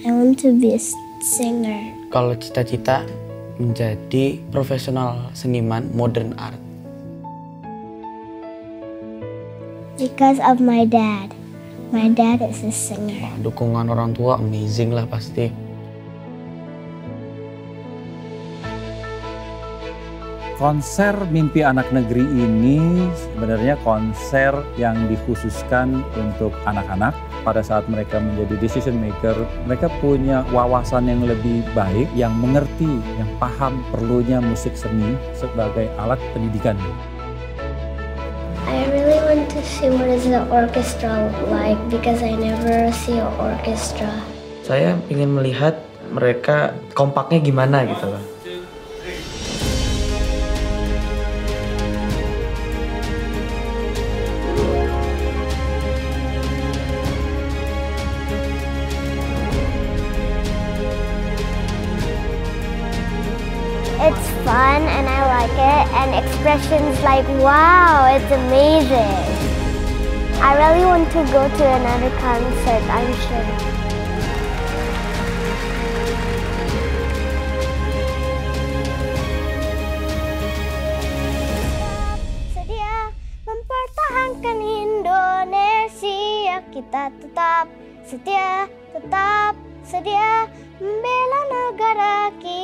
I want to be a singer. Kalau cita-cita menjadi profesional seniman modern art. Because of my dad. My dad is a singer. Wah, dukungan orang tua amazing lah pasti. Konser Mimpi Anak Negeri ini sebenarnya konser yang dikhususkan untuk anak-anak pada saat mereka menjadi decision maker, mereka punya wawasan yang lebih baik, yang mengerti, yang paham perlunya musik seni sebagai alat pendidikan. I really want to see what is the orchestra like because I never see an orchestra. Saya ingin melihat mereka kompaknya gimana gitu loh. It's fun and I like it and expressions like wow, it's amazing. I really want to go to another concert, I'm sure. Sedia mempertahankan Indonesia kita tetap setia, tetap sedia membela negara kita.